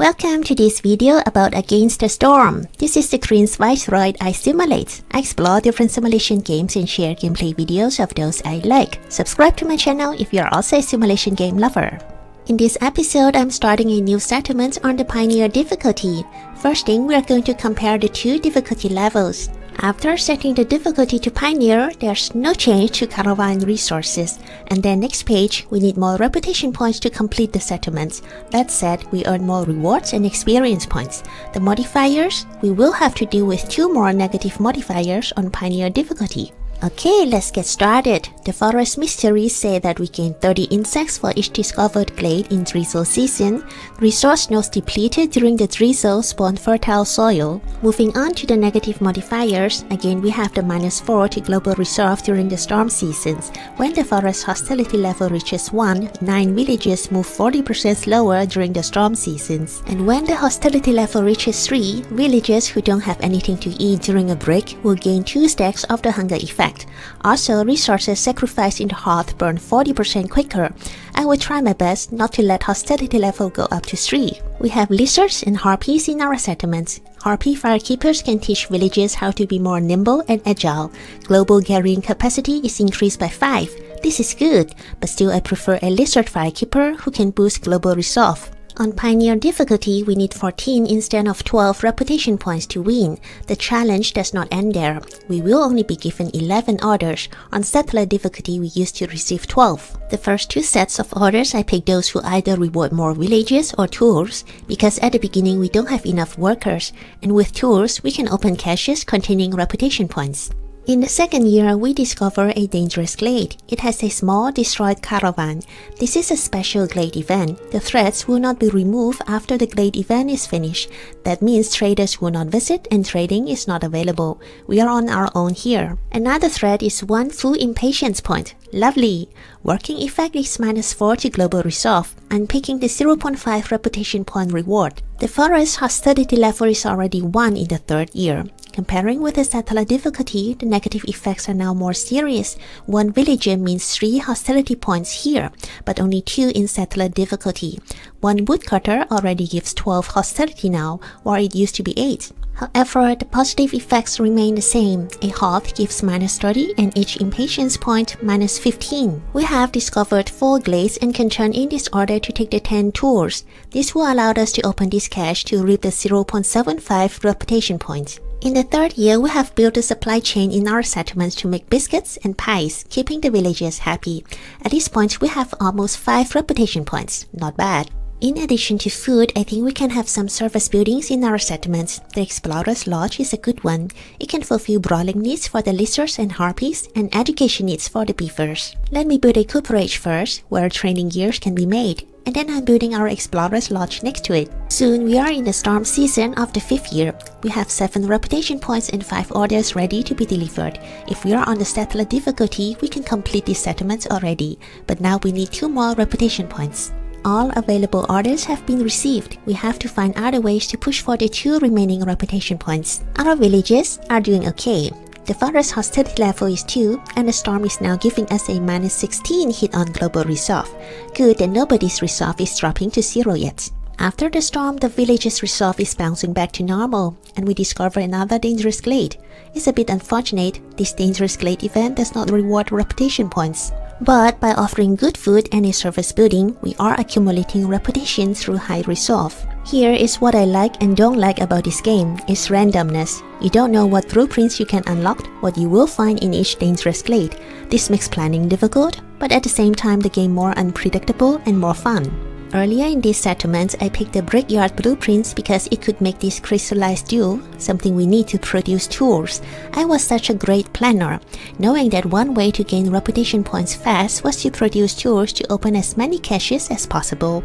Welcome to this video about Against the Storm. This is the Queen's Viceroy I simulate. I explore different simulation games and share gameplay videos of those I like. Subscribe to my channel if you're also a simulation game lover. In this episode, I'm starting a new settlement on the Pioneer difficulty. First thing, we are going to compare the two difficulty levels. After setting the difficulty to Pioneer, there's no change to Caravan resources. And then next page, we need more reputation points to complete the settlements. That said, we earn more rewards and experience points. The modifiers, we will have to deal with two more negative modifiers on Pioneer difficulty. Okay, let's get started. The forest mysteries say that we gain 30 insects for each discovered glade in drizzle season. Resource nodes depleted during the drizzle spawn fertile soil. Moving on to the negative modifiers, again we have the minus 4 to global resolve during the storm seasons. When the forest hostility level reaches 1, 9 villages move 40% slower during the storm seasons. And when the hostility level reaches 3, villages who don't have anything to eat during a break will gain 2 stacks of the hunger effect effect. Also, resources sacrificed in the hearth burn 40% quicker. I will try my best not to let hostility level go up to 3. We have lizards and harpies in our settlements. Harpy firekeepers can teach villagers how to be more nimble and agile. Global carrying capacity is increased by 5. This is good, but still I prefer a lizard firekeeper who can boost global resolve. On Pioneer difficulty, we need 14 instead of 12 reputation points to win. The challenge does not end there. We will only be given 11 orders. On Settler difficulty, we used to receive 12. The first two sets of orders, I pick those who either reward more villages or tools, because at the beginning we don't have enough workers, and with tools, we can open caches containing reputation points. In the second year, we discover a dangerous glade. It has a small destroyed caravan. This is a special glade event. The threats will not be removed after the glade event is finished. That means traders will not visit and trading is not available. We are on our own here. Another threat is one full impatience point. Lovely! Working effect is minus 4 to global resolve. I'm picking the 0.5 reputation point reward. The forest hostility level is already 1 in the third year. Comparing with the Settler difficulty, the negative effects are now more serious. One villager means 3 hostility points here, but only 2 in Settler difficulty. One woodcutter already gives 12 hostility now, while it used to be 8. However, the positive effects remain the same. A hearth gives minus 30 and each impatience point minus 15. We have discovered 4 glades and can turn in this order to take the 10 tools. This will allow us to open this cache to reap the 0.75 reputation points. In the third year, we have built a supply chain in our settlements to make biscuits and pies, keeping the villagers happy. At this point, we have almost 5 reputation points. Not bad. In addition to food, I think we can have some service buildings in our settlements. The Explorer's Lodge is a good one. It can fulfill brawling needs for the lizards and harpies and education needs for the beavers. Let me build a cooperage first, where training gears can be made and then I'm building our Explorer's Lodge next to it. Soon we are in the storm season of the 5th year. We have 7 reputation points and 5 orders ready to be delivered. If we are on the settler difficulty, we can complete these settlements already, but now we need 2 more reputation points. All available orders have been received. We have to find other ways to push for the 2 remaining reputation points. Our villages are doing okay. The forest hostility level is 2, and the storm is now giving us a minus 16 hit on global resolve. Good that nobody's resolve is dropping to 0 yet. After the storm, the village's resolve is bouncing back to normal, and we discover another dangerous glade. It's a bit unfortunate, this dangerous glade event does not reward reputation points. But by offering good food and a service building, we are accumulating reputation through high resolve. Here is what I like and don't like about this game, is randomness. You don't know what blueprints you can unlock, what you will find in each dangerous glade. This makes planning difficult, but at the same time the game more unpredictable and more fun. Earlier in this settlement, I picked the Brickyard blueprints because it could make this crystallized dew, something we need to produce tools. I was such a great planner, knowing that one way to gain reputation points fast was to produce tools to open as many caches as possible.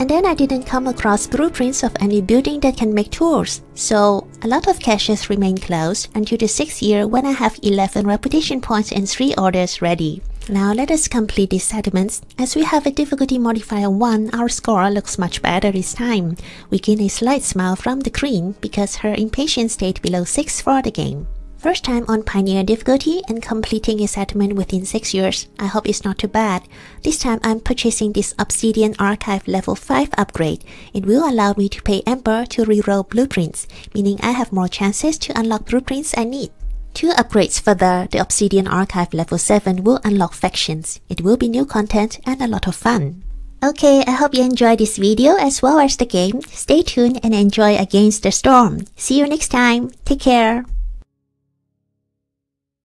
And then I didn't come across blueprints of any building that can make tools, so a lot of caches remain closed until the 6th year when I have 11 reputation points and 3 orders ready. Now let us complete these settlements. As we have a difficulty modifier 1, our score looks much better this time. We gain a slight smile from the queen because her impatience stayed below 6 for the game. First time on Pioneer difficulty and completing a settlement within 6 years. I hope it's not too bad. This time I'm purchasing this Obsidian Archive level 5 upgrade. It will allow me to pay Amber to reroll blueprints, meaning I have more chances to unlock blueprints I need. Two upgrades further, the Obsidian Archive level 7 will unlock factions. It will be new content and a lot of fun. Okay, I hope you enjoyed this video as well as the game. Stay tuned and enjoy Against the Storm. See you next time. Take care.